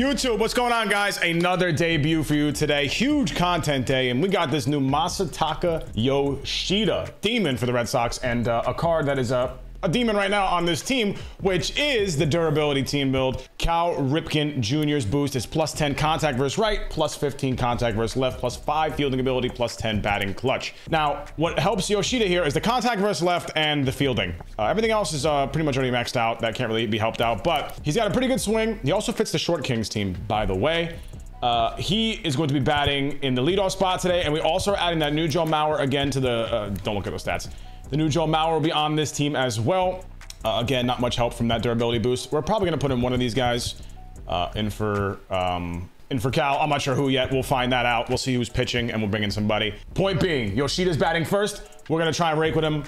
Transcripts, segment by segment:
YouTube, what's going on, guys? Another debut for you today. Huge content day, and we got this new Masataka Yoshida demon for the Red Sox, and uh, a card that is a a demon right now on this team, which is the durability team build. Cal Ripken Jr.'s boost is plus 10 contact versus right, plus 15 contact versus left, plus 5 fielding ability, plus 10 batting clutch. Now, what helps Yoshida here is the contact versus left and the fielding. Uh, everything else is uh, pretty much already maxed out. That can't really be helped out, but he's got a pretty good swing. He also fits the Short Kings team, by the way. Uh, he is going to be batting in the leadoff spot today, and we also are adding that new Joe Mauer again to the. Uh, don't look at those stats. The new Joe Mauer will be on this team as well. Uh, again, not much help from that durability boost. We're probably going to put in one of these guys uh, in for um, in for Cal. I'm not sure who yet. We'll find that out. We'll see who's pitching, and we'll bring in somebody. Point being, Yoshida's batting first. We're going to try and rake with him.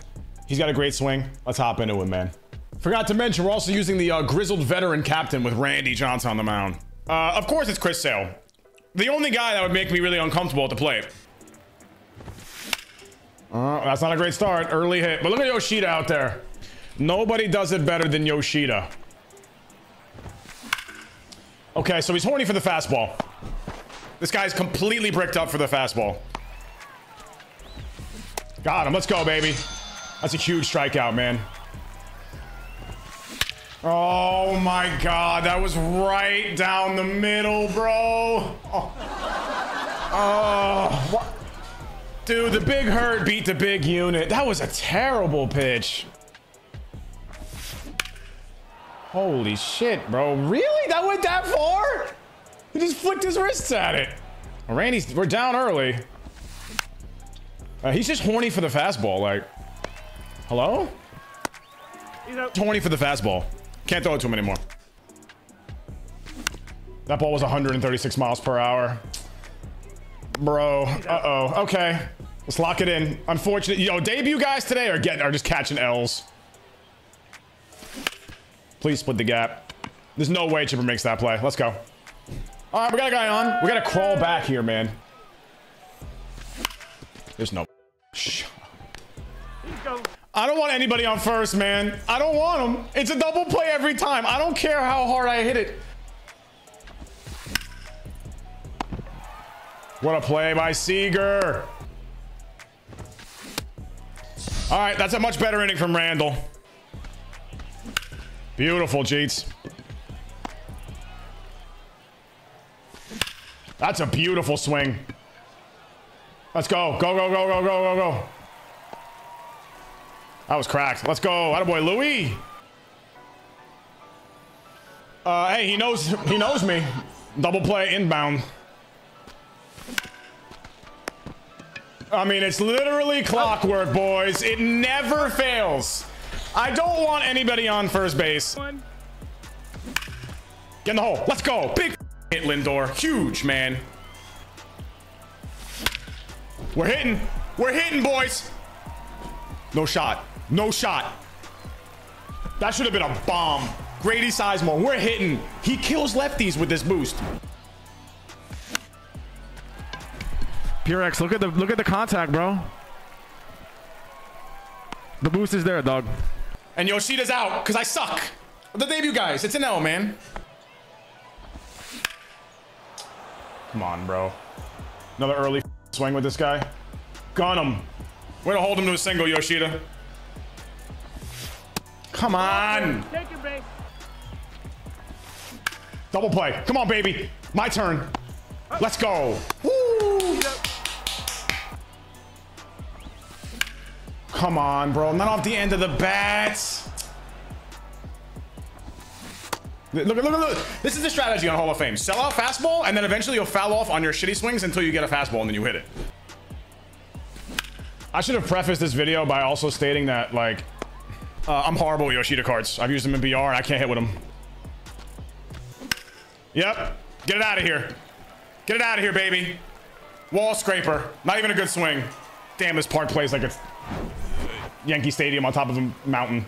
He's got a great swing. Let's hop into it, man. Forgot to mention, we're also using the uh, grizzled veteran captain with Randy Johnson on the mound. Uh, of course, it's Chris Sale. The only guy that would make me really uncomfortable at the plate. Uh, that's not a great start. Early hit. But look at Yoshida out there. Nobody does it better than Yoshida. Okay, so he's horny for the fastball. This guy's completely bricked up for the fastball. Got him. Let's go, baby. That's a huge strikeout, man. Oh my god, that was right down the middle, bro. Oh, oh what? Dude, the big hurt beat the big unit. That was a terrible pitch. Holy shit, bro. Really? That went that far? He just flicked his wrists at it. Well, Randy's, we're down early. Uh, he's just horny for the fastball, like. Hello? He's horny for the fastball. Can't throw it to him anymore. That ball was 136 miles per hour. Bro, uh-oh. Okay. Let's lock it in. Unfortunate. Yo, debut guys today are getting are just catching L's. Please split the gap. There's no way Chipper makes that play. Let's go. All right, we got a guy on. We got to crawl back here, man. There's no... I don't want anybody on first, man. I don't want them. It's a double play every time. I don't care how hard I hit it. What a play by Seager. All right, that's a much better inning from Randall. Beautiful, Jeets. That's a beautiful swing. Let's go. Go, go, go, go, go, go, go. That was cracked. Let's go. Attaboy, Louis. Uh, hey, he knows, he knows me. Double play inbound. I mean, it's literally clockwork, boys. It never fails. I don't want anybody on first base. Get in the hole. Let's go. Big hit, Lindor. Huge, man. We're hitting. We're hitting, boys. No shot. No shot. That should have been a bomb. Grady Sizemore. We're hitting. He kills lefties with this boost. Purex, look at the look at the contact, bro. The boost is there, dog. And Yoshida's out because I suck. The debut guys, it's an L, man. Come on, bro. Another early swing with this guy. Gun him. Way to hold him to a single, Yoshida. Come on. Double play. Come on, baby. My turn. Let's go. Woo. Come on, bro. Not off the end of the bats. Look, look, look, look. This is the strategy on Hall of Fame. Sell out fastball, and then eventually you'll foul off on your shitty swings until you get a fastball, and then you hit it. I should have prefaced this video by also stating that, like, uh, I'm horrible with Yoshida cards. I've used them in BR, and I can't hit with them. Yep. Get it out of here. Get it out of here, baby. Wall scraper. Not even a good swing. Damn, this park plays like it's Yankee Stadium on top of a mountain.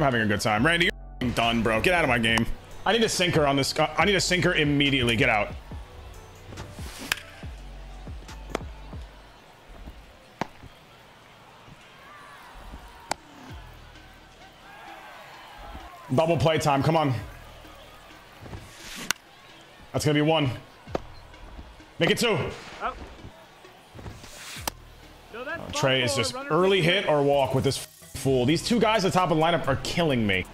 I'm having a good time. Randy, you're done, bro. Get out of my game. I need a sinker on this. Uh, I need a sinker immediately. Get out. Double play time. Come on. That's going to be one. Make it two. Oh. No, ball Trey is just early hit or walk with this fool. These two guys at the top of the lineup are killing me.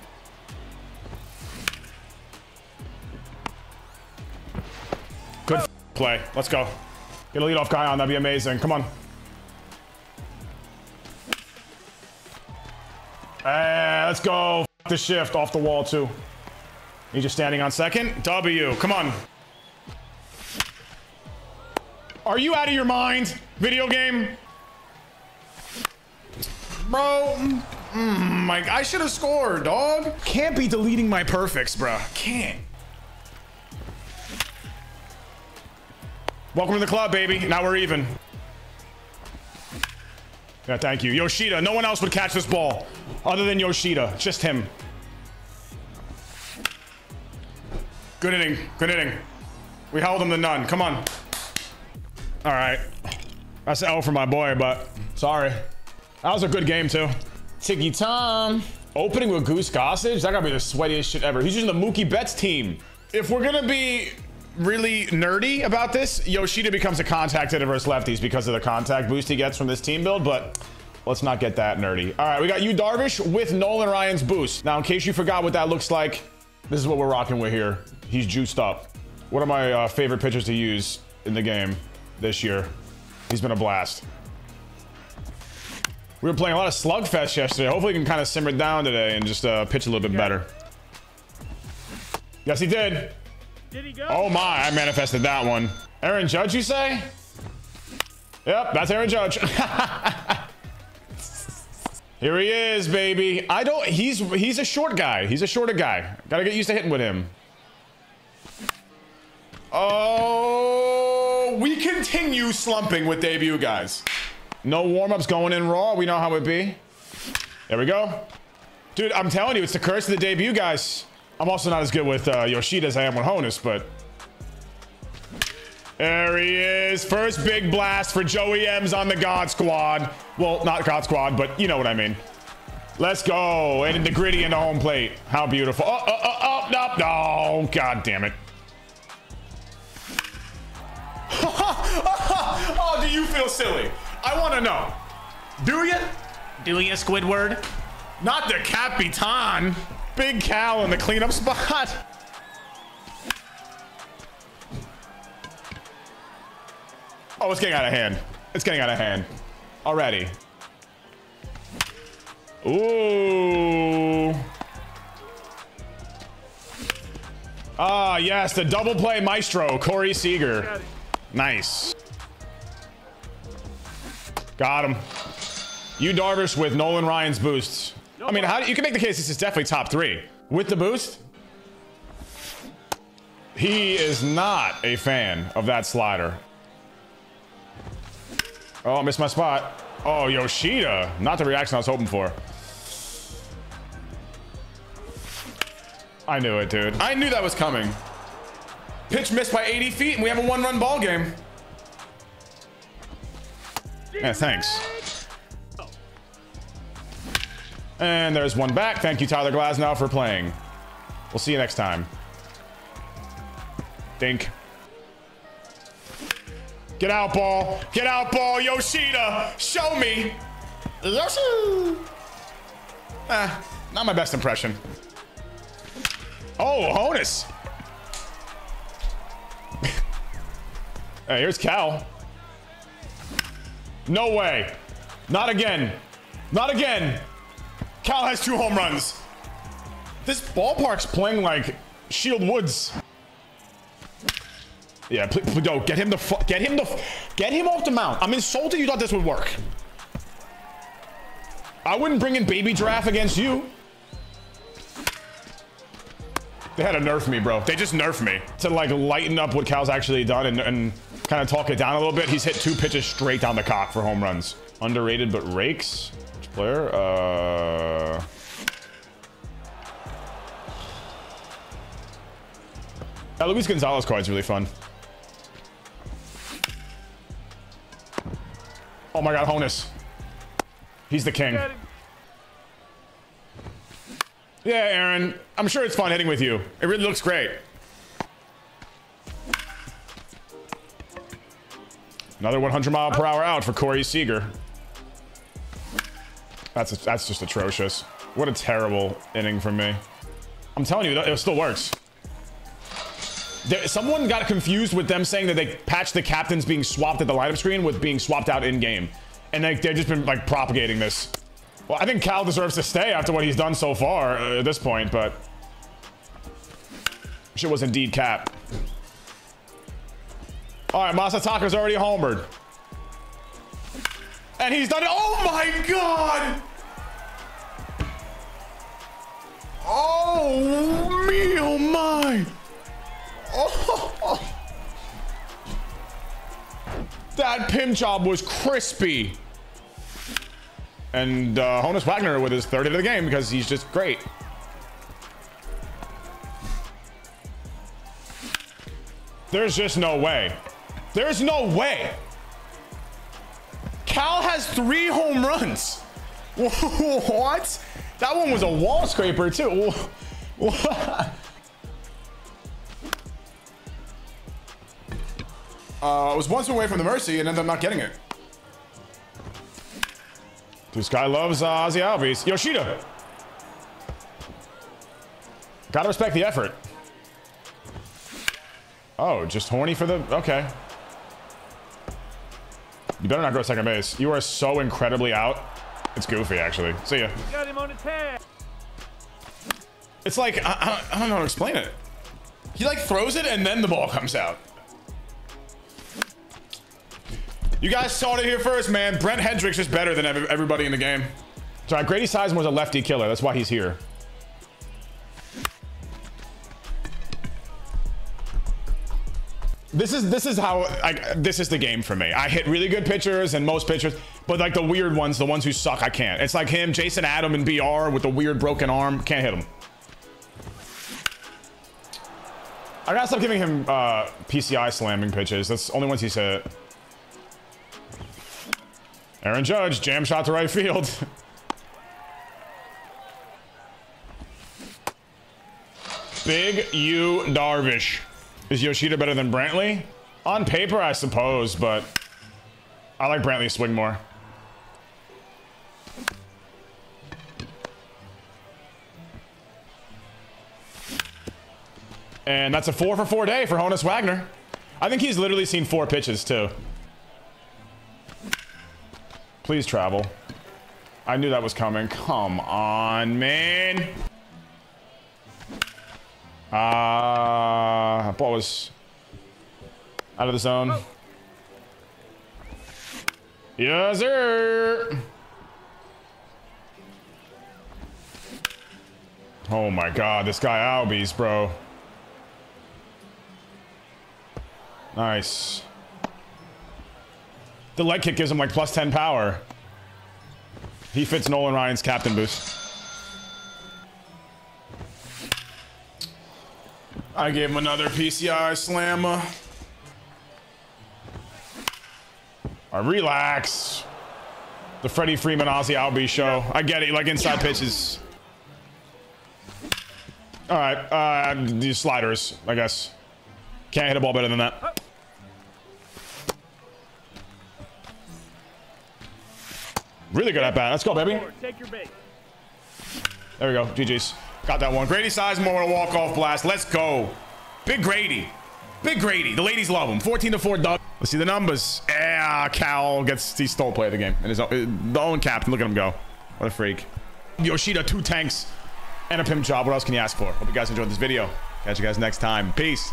Good play. Let's go. Get a leadoff guy on. That'd be amazing. Come on. Eh, let's go. The shift off the wall too. He's just standing on second. W. Come on. Are you out of your mind? Video game? Bro, mm, mm, like I should have scored, dog. Can't be deleting my perfects, bro. Can't. Welcome to the club, baby. Now we're even. Yeah, thank you. Yoshida, no one else would catch this ball other than Yoshida. Just him. Good inning. Good inning. We held him to none. Come on. All right. That's an L for my boy, but sorry. That was a good game, too. Tiki Tom. Opening with Goose Gossage? That gotta be the sweatiest shit ever. He's using the Mookie Betts team. If we're gonna be really nerdy about this, Yoshida becomes a contact hitter versus lefties because of the contact boost he gets from this team build, but let's not get that nerdy. All right, we got Yu Darvish with Nolan Ryan's boost. Now, in case you forgot what that looks like, this is what we're rocking with here. He's juiced up. One of my uh, favorite pitchers to use in the game this year. He's been a blast. We were playing a lot of slugfest yesterday. Hopefully, he can kind of simmer it down today and just uh, pitch a little bit better. Yes, he did. Did he go? Oh my, I manifested that one. Aaron Judge, you say? Yep, that's Aaron Judge. Here he is, baby. I don't. He's he's a short guy. He's a shorter guy. Gotta get used to hitting with him. Oh, we continue slumping with debut guys. No warm-ups going in raw. We know how it be. There we go. Dude, I'm telling you, it's the curse of the debut guys. I'm also not as good with uh, Yoshida as I am with Honus, but... There he is. First big blast for Joey M's on the God Squad. Well, not God Squad, but you know what I mean. Let's go. And the gritty into home plate. How beautiful. Oh, oh, oh, oh, no, no. God damn it. oh, do you feel silly? I want to know. Do you? Do you, Squidward? Not the Capitan. Big Cal in the cleanup spot. Oh, it's getting out of hand. It's getting out of hand. Already. Ooh. Ah, yes, the double play maestro, Corey Seager. Nice. Got him. Yu Darvish with Nolan Ryan's boosts. I mean, how you can make the case this is definitely top three with the boost. He is not a fan of that slider. Oh, I missed my spot. Oh, Yoshida. Not the reaction I was hoping for. I knew it, dude. I knew that was coming. Pitch missed by 80 feet, and we have a one-run ball game. Yeah, thanks. And there's one back. Thank you, Tyler Glasnow, for playing. We'll see you next time. Dink. Get out, ball. Get out, ball. Yoshida, show me. Yoshi. Ah, not my best impression. Oh, Honus. hey, here's Cal. No way. Not again. Not again. Cal has two home runs. This ballpark's playing like Shield Woods. Yeah, please, please, get him the fuck, get him the, get him off the mount. I'm insulted you thought this would work. I wouldn't bring in baby giraffe against you. They had to nerf me, bro. They just nerfed me to like lighten up what Cal's actually done and, and kind of talk it down a little bit. He's hit two pitches straight down the cock for home runs. Underrated, but rakes. Which player? Uh... Luis Gonzalez card is really fun. Oh my god, Honus. He's the king. Yeah, Aaron. I'm sure it's fun hitting with you. It really looks great. Another 100 mile per hour out for Corey Seager. That's that's just atrocious. What a terrible inning from me. I'm telling you, it still works. There, someone got confused with them saying that they patched the captains being swapped at the lineup screen with being swapped out in game, and like they've just been like propagating this. Well, I think Cal deserves to stay after what he's done so far uh, at this point, but shit was indeed cap. All right, Masataka's already homered. And he's done it. Oh my god! Oh That pim job was crispy. And uh, Honus Wagner with his third hit of the game because he's just great. There's just no way. There's no way. Cal has three home runs. What? That one was a wall scraper too. Uh, I was once away from the mercy and ended up not getting it. This guy loves uh, Ozzy Albies. Yoshida. Gotta respect the effort. Oh, just horny for the... Okay. You better not go second base. You are so incredibly out. It's goofy, actually. See ya. Got him on his head. It's like, I, I, don't, I don't know how to explain it. He like throws it and then the ball comes out. You guys saw it here first, man. Brent Hendricks is better than everybody in the game. Sorry, Grady Sizemore was a lefty killer. That's why he's here. This is this is how like this is the game for me. I hit really good pitchers and most pitchers, but like the weird ones, the ones who suck, I can't. It's like him, Jason Adam, and BR with the weird broken arm. Can't hit him. I gotta stop giving him uh, PCI slamming pitches. That's the only ones he's hit. Aaron Judge, jam shot to right field. Big Yu Darvish. Is Yoshida better than Brantley? On paper, I suppose, but I like Brantley's swing more. And that's a four for four day for Honus Wagner. I think he's literally seen four pitches too. Please travel. I knew that was coming. Come on, man. Ah, uh, ball was out of the zone. Yes, sir. Oh my God, this guy Albies, bro. Nice. The leg kick gives him like plus 10 power. He fits Nolan Ryan's captain boost. I gave him another PCI slammer. Right, relax. The Freddie Freeman Ozzy Albies show. I get it, like inside pitches. All right, uh, these sliders, I guess. Can't hit a ball better than that. Really good at bat. Let's go, baby. Forward, Take your base. There we go. GG's. Got that one. Grady Sizemore with a walk-off blast. Let's go. Big Grady. Big Grady. The ladies love him. 14 to 4 Doug. Let's see the numbers. Yeah, Cal gets he stole play of the game. And his own, uh, the own captain. Look at him go. What a freak. Yoshida, two tanks, and a pimp job. What else can you ask for? Hope you guys enjoyed this video. Catch you guys next time. Peace.